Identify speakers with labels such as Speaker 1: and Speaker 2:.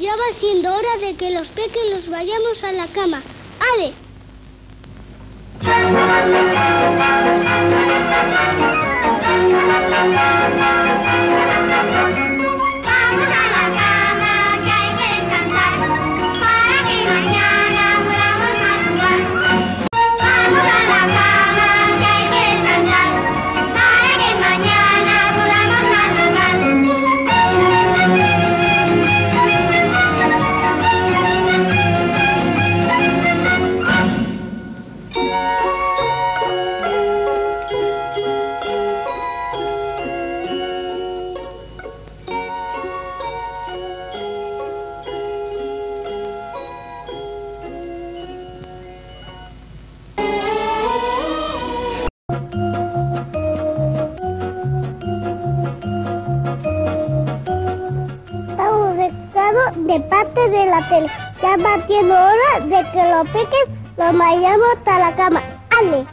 Speaker 1: Ya va siendo hora de que los peques los vayamos a la cama. ¡Ale! De parte de la tele. Ya va siendo hora de que los peques los vayamos hasta la cama. ¡Ale!